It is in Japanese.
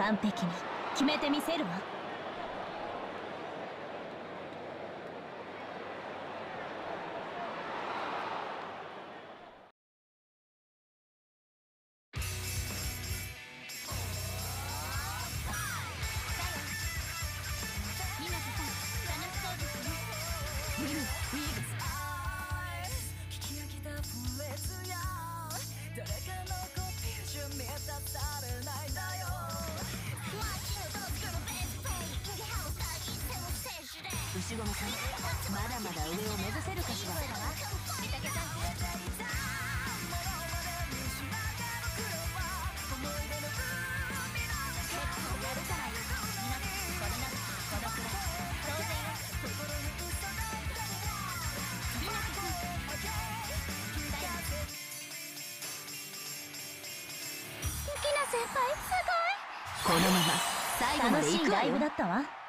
完璧に決めてみせるわ。牛込さんまだまだ上を目指せるかしらこのまま最後まで楽し行くわよ。いライブだったわ